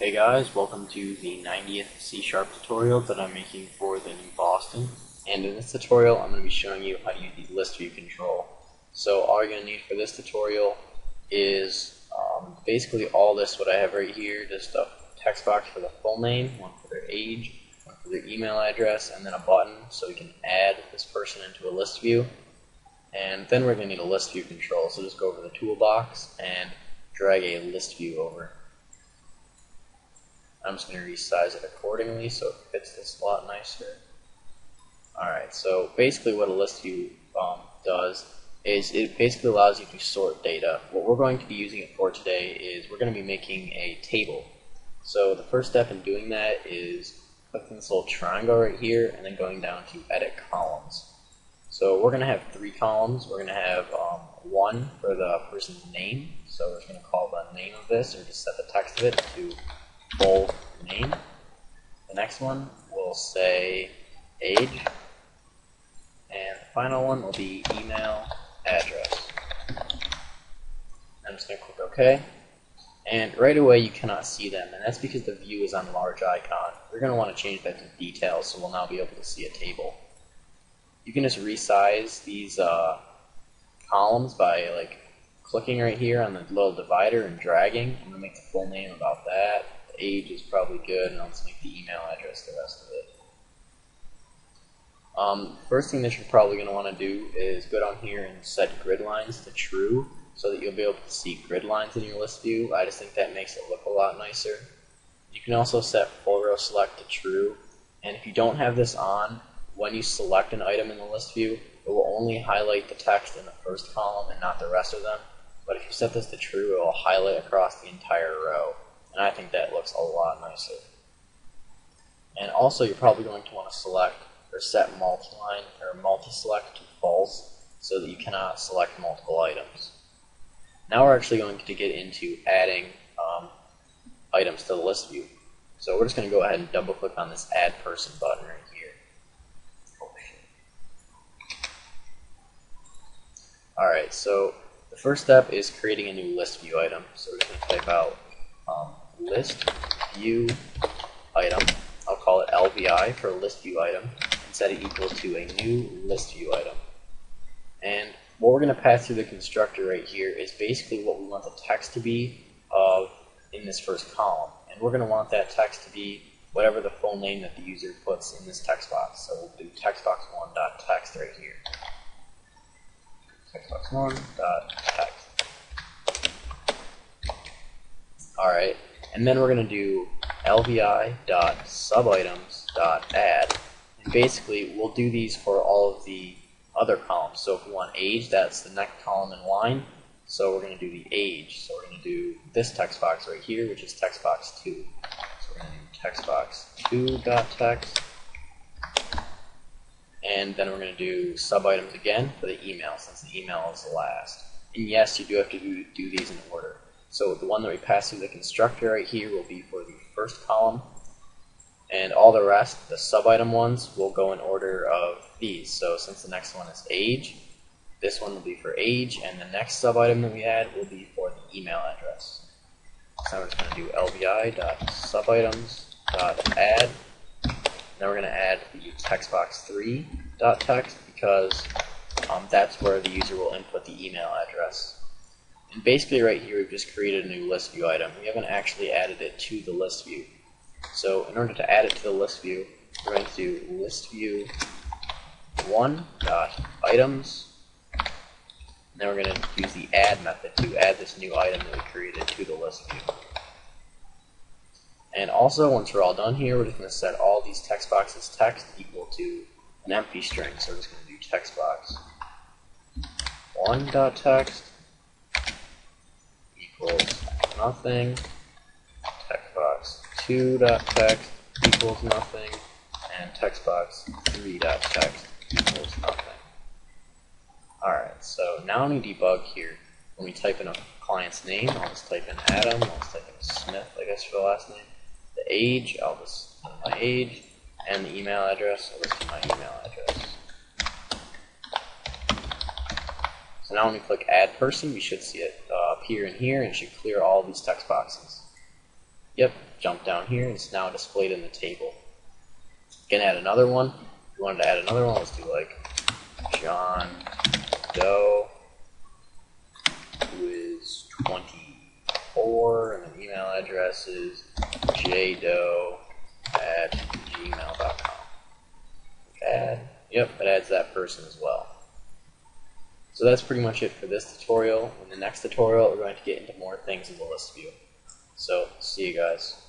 Hey guys, welcome to the 90th C Sharp tutorial that I'm making for thenewboston. And in this tutorial, I'm going to be showing you how to use the list view control. So all you're going to need for this tutorial is um, basically all this, what I have right here, just a text box for the full name, one for their age, one for their email address, and then a button so we can add this person into a list view. And then we're going to need a list view control, so just go over to the toolbox and drag a list view over. I'm just going to resize it accordingly so it fits this a lot nicer. Alright, so basically what a list view um, does is it basically allows you to sort data. What we're going to be using it for today is we're going to be making a table. So the first step in doing that is clicking this little triangle right here and then going down to edit columns. So we're going to have three columns. We're going to have um, one for the person's name. So we're just going to call the name of this or just set the text of it to full name. The next one will say age. And the final one will be email address. I'm just going to click OK. And right away you cannot see them, and that's because the view is on large icon. We're going to want to change that to details, so we'll now be able to see a table. You can just resize these uh, columns by like clicking right here on the little divider and dragging. I'm going to make the full name about that age is probably good, and I'll just make the email address the rest of it. Um, first thing that you're probably going to want to do is go down here and set grid lines to true so that you'll be able to see grid lines in your list view. I just think that makes it look a lot nicer. You can also set full row select to true, and if you don't have this on, when you select an item in the list view, it will only highlight the text in the first column and not the rest of them. But if you set this to true, it will highlight across the entire row and I think that looks a lot nicer. And also you're probably going to want to select or set multi-line or multi-select to false so that you cannot select multiple items. Now we're actually going to get into adding um, items to the list view. So we're just going to go ahead and double click on this add person button right here. Alright, so the first step is creating a new list view item. So we're going to type out um, list view item. I'll call it LVI for list view item and set it equal to a new list view item. And what we're going to pass through the constructor right here is basically what we want the text to be of in this first column. And we're going to want that text to be whatever the full name that the user puts in this text box. So we'll do textbox1.text right here. Textbox1.text. Alright, and then we're going to do lvi.subitems.add. And basically, we'll do these for all of the other columns. So if we want age, that's the next column in line. So we're going to do the age. So we're going to do this text box right here, which is text box 2. So we're going to do text box 2.text. And then we're going to do subitems again for the email, since the email is the last. And yes, you do have to do, do these in order. So the one that we pass through the constructor right here will be for the first column. And all the rest, the sub-item ones, will go in order of these. So since the next one is age, this one will be for age, and the next sub-item that we add will be for the email address. So we're just going to do lvi.subitems.add. Now we're going to add the textbox3.text because um, that's where the user will input the email address. And basically right here we've just created a new list view item. We haven't actually added it to the list view. So in order to add it to the list view, we're going to do list view one dot items. Then we're going to use the add method to add this new item that we created to the list view. And also, once we're all done here, we're just going to set all these text boxes text equal to an empty string. So we're just going to do text box one dot text equals nothing. Textbox2.text equals nothing. And text textbox3.text equals nothing. Alright, so now when we debug here, when we type in a client's name, I'll just type in Adam, I'll just type in Smith, I guess, for the last name. The age, I'll just put my age, and the email address, I'll just put my email address. So now when we click Add Person, we should see it appear in here, and should clear all these text boxes. Yep, jump down here and it's now displayed in the table. Can add another one. If you wanted to add another one, let's do like John Doe, who is 24, and the email address is jdoe at gmail.com. Add, yep, it adds that person as well. So that's pretty much it for this tutorial. In the next tutorial, we're going to get into more things in the list view. So, see you guys.